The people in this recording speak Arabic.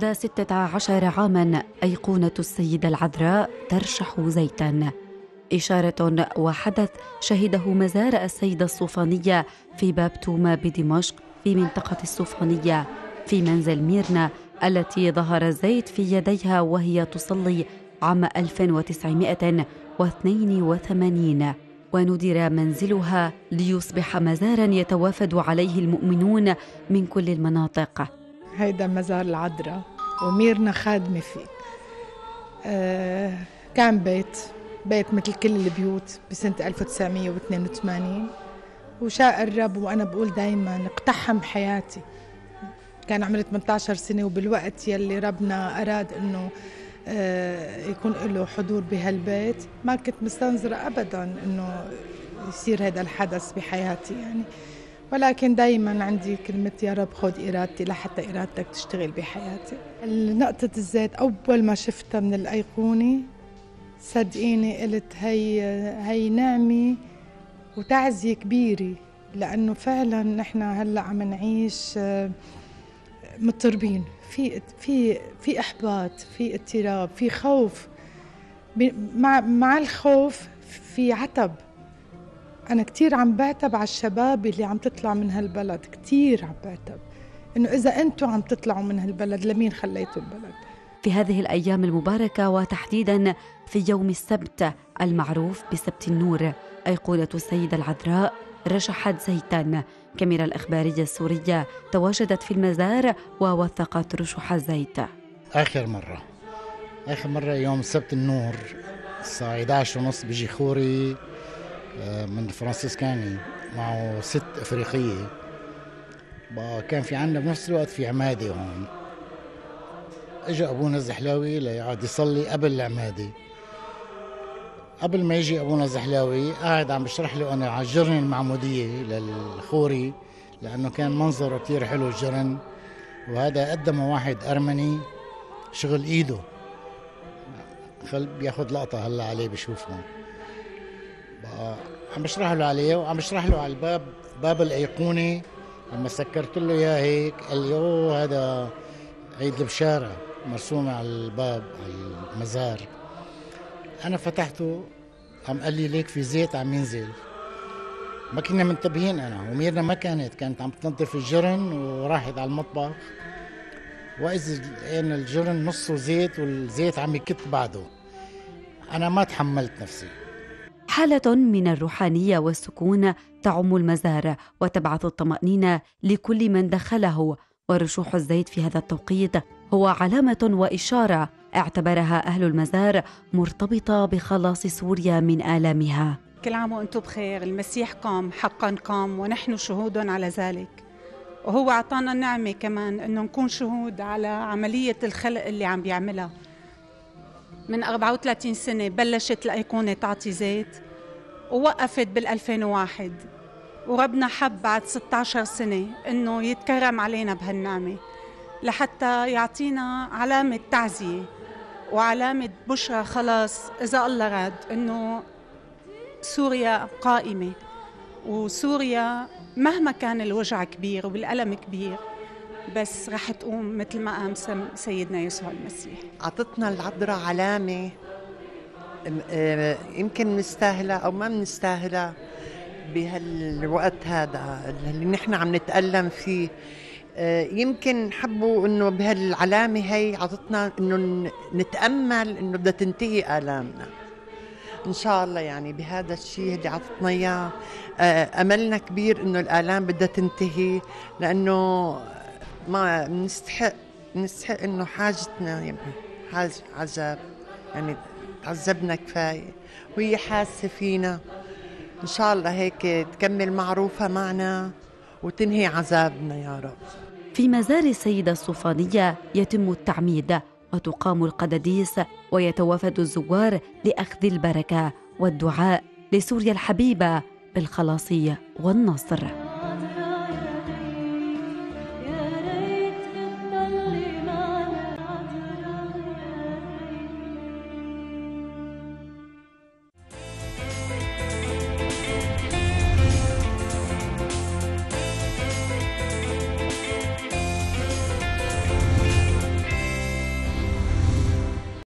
بعد ستة عشر عاما أيقونة السيدة العذراء ترشح زيتا. إشارة وحدث شهده مزار السيدة الصوفانية في باب توما بدمشق في منطقة الصوفانية في منزل ميرنا التي ظهر الزيت في يديها وهي تصلي عام 1982 وندر منزلها ليصبح مزارا يتوافد عليه المؤمنون من كل المناطق. هيدا مزار العذراء وميرنا خادمة فيه. آه كان بيت بيت مثل كل البيوت بسنة 1982 وشاء الرب وأنا بقول دايما اقتحم حياتي. كان عمري 18 سنة وبالوقت يلي ربنا أراد أنه آه، يكون له حضور بهالبيت ما كنت مستنظرة أبدا أنه يصير هذا الحدث بحياتي يعني. ولكن دايما عندي كلمة يا رب خذ إرادتي لحتى إرادتك تشتغل بحياتي. نقطة الزيت أول ما شفتها من الأيقونة صدقيني قلت هي هي نعمة وتعزية كبيرة لأنه فعلا نحن هلأ عم نعيش آه، مضطربين. في في في إحباط في اضطراب في خوف. مع مع الخوف في عتب. أنا كتير عم بعتب على الشباب اللي عم تطلع من هالبلد كتير عم بعتب. إنه إذا أنتم عم تطلعوا من هالبلد لمين خليتوا البلد؟ في هذه الأيام المباركة وتحديدا في يوم السبت المعروف بسبت النور. أيقونة السيدة العذراء رشحت زيتا. كاميرا الإخبارية السورية تواجدت في المزار ووثقت رشح الزيت. آخر مرة. آخر مرة يوم السبت النور. الساعة 11 ونص بيجي خوري آه، من فرانسيسكاني معه ست أفريقية. كان في عندنا بنفس الوقت في عمادة هون. اجى أبونا الزحلاوي ليقعد يصلي قبل العمادة. قبل ما يجي أبونا الزحلاوي قاعد عم بشرح له أنا على الجرن المعمودية للخوري لأنه كان منظره كثير حلو الجرن وهذا قدمه واحد أرمني شغل إيده. خل بياخذ لقطة هلأ عليه بشوفه عم بشرح له عليه وعم بشرح له على الباب باب الأيقونة لما سكرت له إياه هيك قال لي أوه هذا عيد البشارة. مرسومه على الباب على المزار. أنا فتحته عم قال لي ليك في زيت عم ينزل. ما كنا منتبهين أنا وميرنا ما كانت كانت عم تنظف الجرن وراحت على المطبخ. واذا لقينا الجرن نصه زيت والزيت عم يكت بعده أنا ما تحملت نفسي. حالة من الروحانية والسكون تعم المزار وتبعث الطمأنينة لكل من دخله ورشوح الزيت في هذا التوقيت هو علامة وإشارة اعتبرها أهل المزار مرتبطة بخلاص سوريا من آلامها. كل عام وأنتم بخير المسيح قام حقا قام ونحن شهود على ذلك. وهو أعطانا النعمة كمان أنه نكون شهود على عملية الخلق اللي عم بيعملها. من 34 سنة بلشت الأيقونة تعطي زيت ووقفت بال 2001 وربنا حب بعد 16 سنة إنه يتكرم علينا بهالنعمة. لحتى يعطينا علامة تعزية وعلامة بشرى خلاص إذا الله راد إنه سوريا قائمة وسوريا مهما كان الوجع كبير والألم كبير بس رح تقوم مثل ما قام سيدنا يسوع المسيح. أعطتنا العذراء علامة آه، يمكن نستاهلها أو ما بنستاهلها بهالوقت هذا اللي نحن عم نتألم فيه. يمكن حبوا إنه بهالعلامة هي عطتنا إنه نتأمل إنه بدها تنتهي آلامنا. إن شاء الله يعني بهذا الشيء اللي عطتنا إياه. آه، أملنا كبير إنه الآلام بدها تنتهي لأنه ما بنستحق بنستحق إنه حاجتنا يعني حاج عذاب يعني تعذبنا كفاية. وهي حاسة فينا. إن شاء الله هيك تكمل معروفة معنا وتنهي عذابنا يا رب. في مزار السيدة الصوفانية يتم التعميد وتقام القداديس ويتوافد الزوار لأخذ البركة والدعاء لسوريا الحبيبة بالخلاصية والنصر.